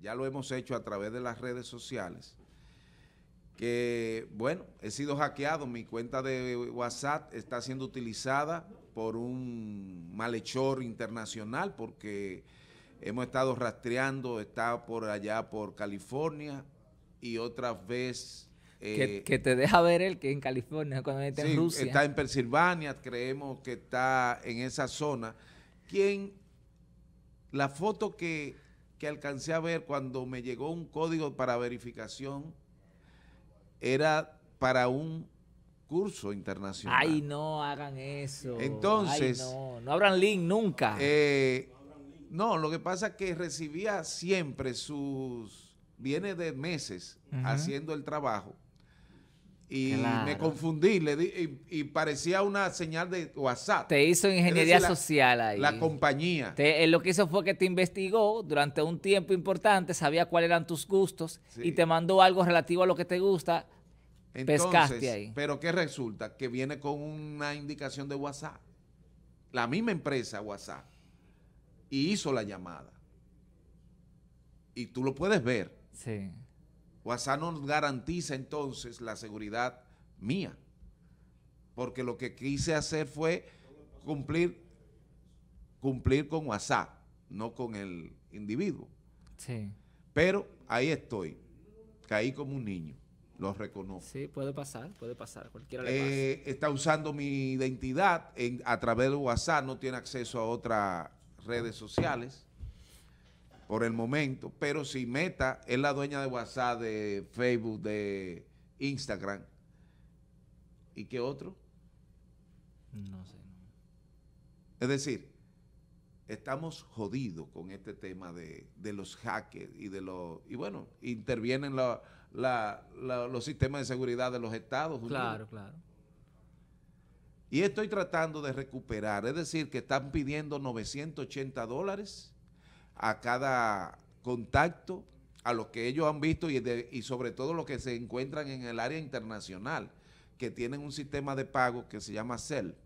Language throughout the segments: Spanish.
ya lo hemos hecho a través de las redes sociales, que, bueno, he sido hackeado, mi cuenta de WhatsApp está siendo utilizada por un malhechor internacional porque hemos estado rastreando, está por allá por California y otra vez... Eh, que, te deja ver él que en California, cuando está en Rusia. está en Pensilvania, creemos que está en esa zona. Quien, la foto que, que alcancé a ver cuando me llegó un código para verificación era para un curso internacional. Ay, no hagan eso. Entonces. no, no abran link nunca. Eh, no, lo que pasa es que recibía siempre sus. Viene de meses haciendo el trabajo. Y me confundí le di, y, parecía una señal de WhatsApp. Te hizo ingeniería social ahí. La compañía. Te, lo que hizo fue que te investigó durante un tiempo importante, sabía cuáles eran tus gustos y te mandó algo relativo a lo que te gusta Pescaste ahí. Pero ¿qué resulta? Que viene con una indicación de WhatsApp. La misma empresa WhatsApp. Y hizo la llamada. Y tú lo puedes ver. Sí. WhatsApp nos garantiza entonces la seguridad mía. Porque lo que quise hacer fue cumplir, cumplir con WhatsApp, no con el individuo. Sí. Pero ahí estoy. Caí como un niño lo reconozco. Sí, puede pasar, puede pasar, cualquiera le eh, Está usando mi identidad en, a través de WhatsApp, no tiene acceso a otras redes sociales por el momento, pero si Meta es la dueña de WhatsApp, de Facebook, de Instagram, ¿y qué otro? No sé. Es decir, estamos jodidos con este tema de, de los hackers y de los... Y bueno, intervienen la, los sistemas de seguridad de los estados. Claro, claro. Y estoy tratando de recuperar, es decir, que están pidiendo 980 dólares a cada contacto, a los que ellos han visto y, sobre todo los que se encuentran en el área internacional, que tienen un sistema de pago que se llama CEL.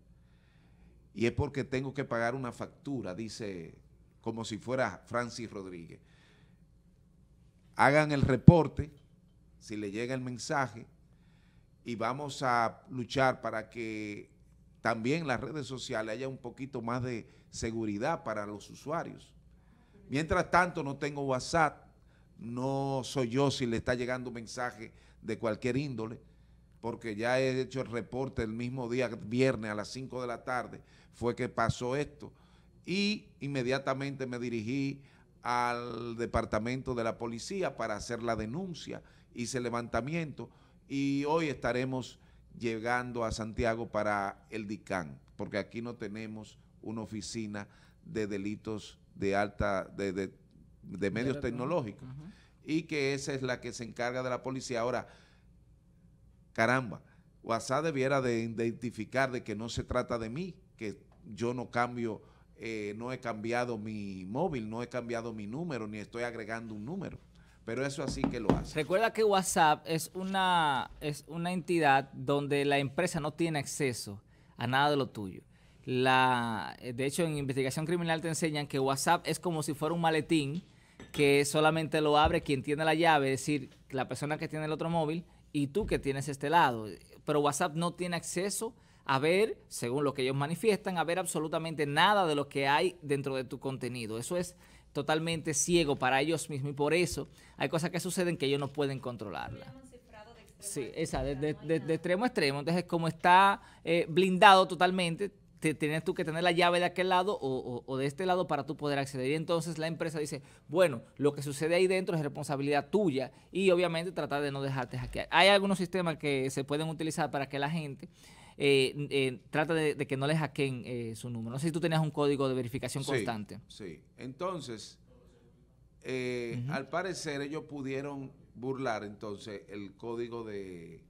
Y es porque tengo que pagar una factura, dice, como si fuera Francis Rodríguez. Hagan el reporte si le llega el mensaje y vamos a luchar para que también las redes sociales haya un poquito más de seguridad para los usuarios. Mientras tanto no tengo WhatsApp, no soy yo si le está llegando un mensaje de cualquier índole, porque ya he hecho el reporte el mismo día, viernes a las 5 de la tarde, fue que pasó esto. Y inmediatamente me dirigí al departamento de la policía para hacer la denuncia hice levantamiento y hoy estaremos llegando a Santiago para el DICAN, porque aquí no tenemos una oficina de delitos de alta, de, medios tecnológicos, y que esa es la que se encarga de la policía. Ahora, caramba, WhatsApp debiera de identificar de que no se trata de mí, que yo no cambio, eh, no he cambiado mi móvil, no he cambiado mi número, ni estoy agregando un número pero eso así que lo hace. Recuerda que WhatsApp es una, es una entidad donde la empresa no tiene acceso a nada de lo tuyo. La, de hecho, en investigación criminal te enseñan que WhatsApp es como si fuera un maletín que solamente lo abre quien tiene la llave, es decir, la persona que tiene el otro móvil y tú que tienes este lado. Pero WhatsApp no tiene acceso a ver, según lo que ellos manifiestan, a ver absolutamente nada de lo que hay dentro de tu contenido. Eso es totalmente ciego para ellos mismos y por eso hay cosas que suceden que ellos no pueden controlarla. Sí, esa, de, de, extremo a extremo. Entonces, como está eh, blindado totalmente, tienes tú que tener la llave de aquel lado o, de este lado para tú poder acceder. Y entonces la empresa dice, bueno, lo que sucede ahí dentro es responsabilidad tuya y obviamente tratar de no dejarte hackear. Hay algunos sistemas que se pueden utilizar para que la gente eh, eh, trata de, que no le hackeen eh, su número. No sé si tú tenías un código de verificación constante. Sí, entonces, al parecer ellos pudieron burlar entonces el código de,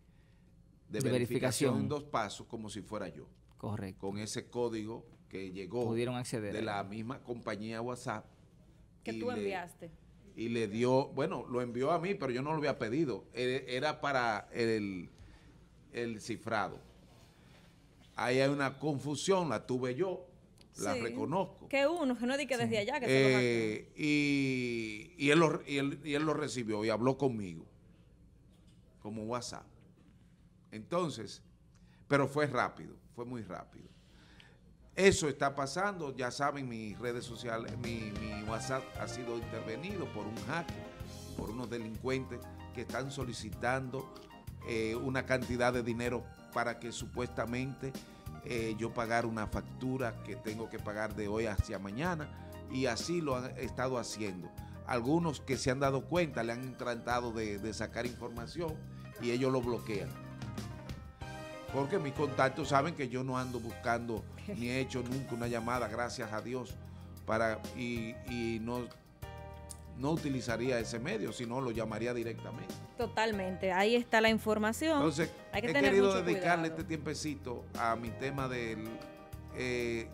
de, verificación, en dos pasos como si fuera yo. Correcto. Con ese código que llegó Pudieron acceder de la misma compañía WhatsApp. Que tú enviaste. y le dio, bueno, lo envió a mí, pero yo no lo había pedido. Era para el, el cifrado ahí hay una confusión, la tuve yo, la reconozco. Que uno, que no di que desde allá que eh, y, y, él lo, y, él, y él lo recibió y habló conmigo, como WhatsApp. Entonces, pero fue rápido, fue muy rápido. Eso está pasando, ya saben, mis redes sociales, mi, mi WhatsApp ha sido intervenido por un hacker, por unos delincuentes que están solicitando eh, una cantidad de dinero para que supuestamente eh, yo pagar una factura que tengo que pagar de hoy hacia mañana y así lo han estado haciendo. Algunos que se han dado cuenta le han tratado de, de sacar información y ellos lo bloquean porque mis contactos saben que yo no ando buscando ni he hecho nunca una llamada, gracias a Dios, para y, no, no utilizaría ese medio, sino lo llamaría directamente. Totalmente, ahí está la información. Entonces, he querido dedicarle este tiempecito a mi tema del eh,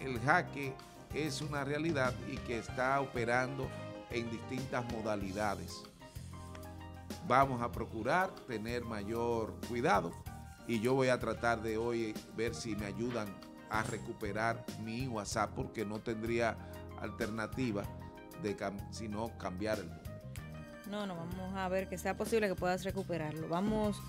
el jaque es una realidad y que está operando en distintas modalidades. Vamos a procurar tener mayor cuidado y yo voy a tratar de hoy ver si me ayudan a recuperar mi WhatsApp porque no tendría alternativa de sino cambiar el número. No, no, vamos a ver que sea posible que puedas recuperarlo. Vamos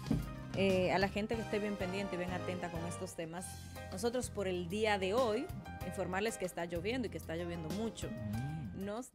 eh, a la gente que esté bien pendiente y bien atenta con estos temas. Nosotros por el día de hoy, informarles que está lloviendo y que está lloviendo mucho. Mm. Nos